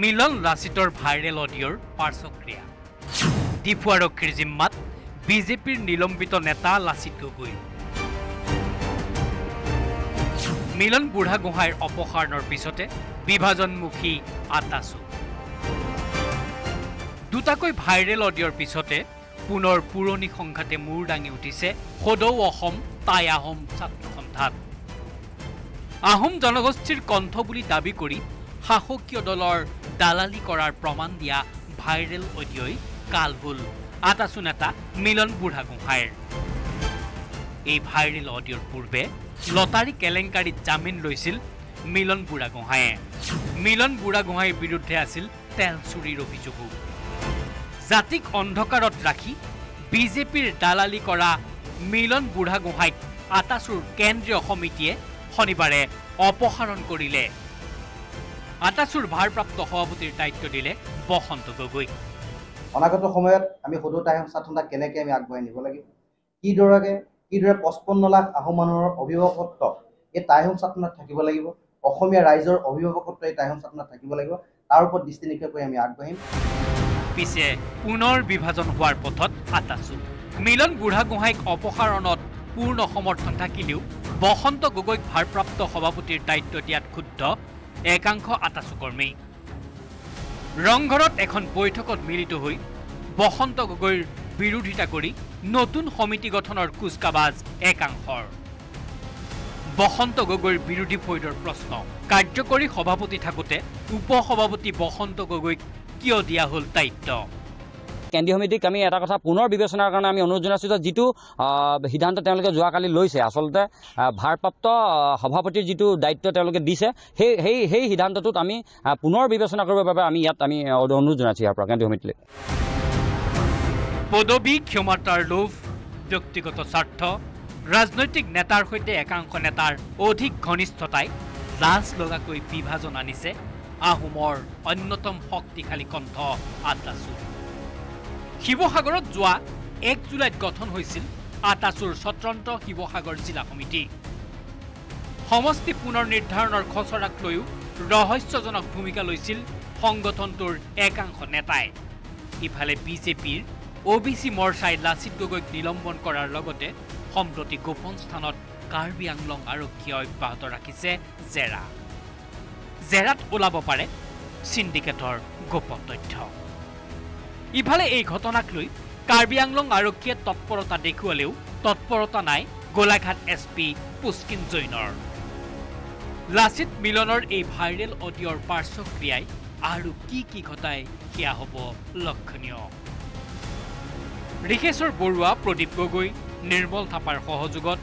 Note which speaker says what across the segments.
Speaker 1: মিলন লাচিতৰ ভাইৰেল অডিঅ'ৰ পাৰ্শ্বক্ৰিয়া। ডিফু আৰক্ষীৰ জিম্মাত বিজেপিৰ নিলম্বিত নেতা লাচিত গগৈ। মিলন বুঢ়াগোহাঁইৰ অপসাৰণৰ পিছতে বিভাজনমুখী আটাচু দুটাকৈ ভাইৰেল অডিঅ'ৰ পিছতে পুনৰ পুৰণি সংঘাতে মূৰ দাঙি উঠিছে সদৌ অসম টাই আহোম ছাত্ৰ সন্থাত আহোম জনগোষ্ঠীৰ কণ্ঠ বুলি দাবী কৰি শাসকীয় দলৰ দালালি কৰাৰ প্ৰমাণ দিয়া ভাইৰেল অডিঅ'ই কাল হ'ল আটাচু নেতা মিলন বুঢ়াগোহাঁইৰ। এই ভাইৰেল অডিঅ'ৰ পূৰ্বে লটাৰী কেলেংকাৰীত জামিন লৈছিল মিলন বুঢ়াগোহাঁয়ে মিলন বুঢ়াগোহাঁইৰ বিৰুদ্ধে আছিল তেল চুৰিৰ অভিযোগো। জাতিক অন্ধকাৰত ৰাখি বিজেপিৰ দালালি কৰা মিলন বুঢ়াগোহাঁইক আটাচুৰ কেন্দ্ৰীয় সমিতিয়ে শনিবাৰে অপসাৰণ কৰিলে। আটাচুৰ ভাৰপ্ৰাপ্ত সভাপতিৰ দায়িত্ব দিলে বসন্ত গগৈক
Speaker 2: অনাগত সময়ত আমি সদৌ টাইম ছাত্ৰসন্থাক কেনেকৈ আমি আগবঢ়াই নিব লাগিব কিদৰে কিদৰে পঁচপন্ন লাখ আহোম মানুহৰ অভিভাৱকত্ব এই টাইহোম ছাত্ৰসন্থাত থাকিব লাগিব? অসমীয়া ৰাইজৰ অভিভাৱকত্ব এই টাইহোম ছাত্ৰসন্থাত থাকিব লাগিব? তাৰ ওপৰত দৃষ্টি নিক্ষেপ কৰি আমি আগবাঢ়িম।
Speaker 1: পিছে পুনৰ বিভাজন হোৱাৰ পথত আটাচু মিলন বুঢ়াগোহাঁইক অপসাৰণত পূৰ্ণ সমৰ্থন থাকিলেও বসন্ত গগৈক ভাৰপ্ৰাপ্ত সভাপতিৰ দায়িত্ব দিয়াত ক্ষুব্ধ একাংশ আটাচু কৰ্মী ৰংঘৰত এখন বৈঠকত মিলিত হৈ বসন্ত গগৈৰ বিৰোধিতা কৰি নতুন সমিতি গঠনৰ কুচকাবাজ একাংশৰ। বসন্ত গগৈৰ বিৰোধী ফৈদৰ প্ৰশ্ন। কাৰ্যকৰী সভাপতি থাকোঁতে উপ সভাপতি বসন্ত গগৈক কিয় দিয়া হ'ল দায়িত্ব?
Speaker 3: কেন্দ্ৰীয় সমিতিক আমি এটা কথা পুনৰ বিবেচনাৰ কাৰণে আমি অনুৰোধ জনাইছোঁ যে যিটো সিদ্ধান্ত তেওঁলোকে যোৱাকালি লৈছে আচলতে ভাৰপ্ৰাপ্ত সভাপতিৰ যিটো দায়িত্ব তেওঁলোকে দিছে সেই সেই সেই সিদ্ধান্তটোত আমি পুনৰ বিবেচনা কৰিবৰ বাবে আমি ইয়াত আমি অনুৰোধ জনাইছোঁ ইয়াৰ পৰা কেন্দ্ৰীয় সমিতিলৈ।
Speaker 1: পদবী ক্ষমতাৰ লোভ ব্যক্তিগত স্বাৰ্থ ৰাজনৈতিক নেতাৰ সৈতে একাংশ নেতাৰ অধিক ঘনিষ্ঠতাই লাজ লগাকৈ বিভাজন আনিছে আহোমৰ অন্যতম শক্তিশালী কণ্ঠ আটাচু শিৱসাগৰত যোৱা এক জুলাইত গঠন হৈছিল আটাচুৰ স্বতন্ত্ৰ শিৱসাগৰ জিলা সমিতি। সমষ্টি পুনৰ নিৰ্ধাৰণৰ খচৰাক লৈও ৰহস্যজনক ভূমিকা লৈছিল সংগঠনটোৰ একাংশ নেতাই। ইফালে বিজেপিৰ অ' বি চি মৰ্চাই লাচিত গগৈক নিলম্বন কৰাৰ লগতে সম্প্ৰতি গোপন স্থানত কাৰ্বি আংলং আৰক্ষীয়ে অব্যাহত ৰাখিছে জেৰা। জেৰাত ওলাব পাৰে চিণ্ডিকেটৰ গোপন তথ্য। ইফালে এই ঘটনাক লৈ কাৰ্বি আংলং আৰক্ষীয়ে তৎপৰতা দেখুৱালেও তৎপৰতা নাই গোলাঘাট এছ পি পুষ্কিন জৈনৰ। লাচিত মিলনৰ এই ভাইৰেল অডিঅ'ৰ পাৰ্শ্বক্ৰিয়াই আৰু কি কি ঘটায় সেয়া হ'ব লক্ষণীয়। ঋষেশ্বৰ বৰুৱা প্ৰদীপ গগৈ নিৰ্মল থাপাৰ সহযোগত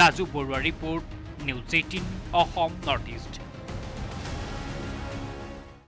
Speaker 1: Raju Baruah report news eighteen Assam north east.